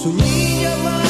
Sou minha mãe.